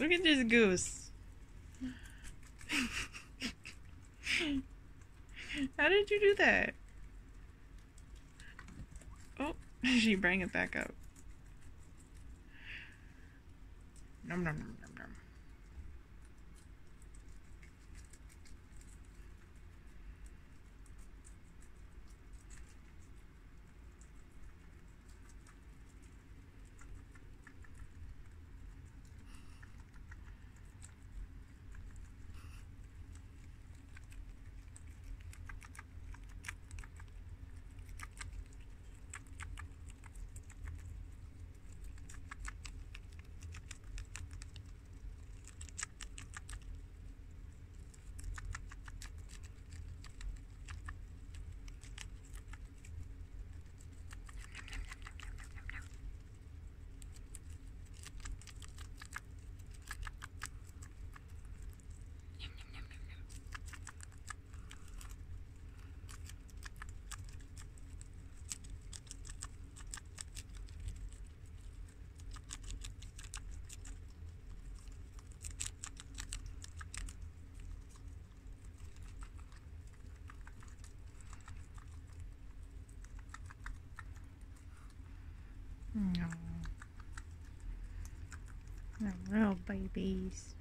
Look at this goose. How did you do that? Oh, she bring it back up. Nom nom nom nom real babies.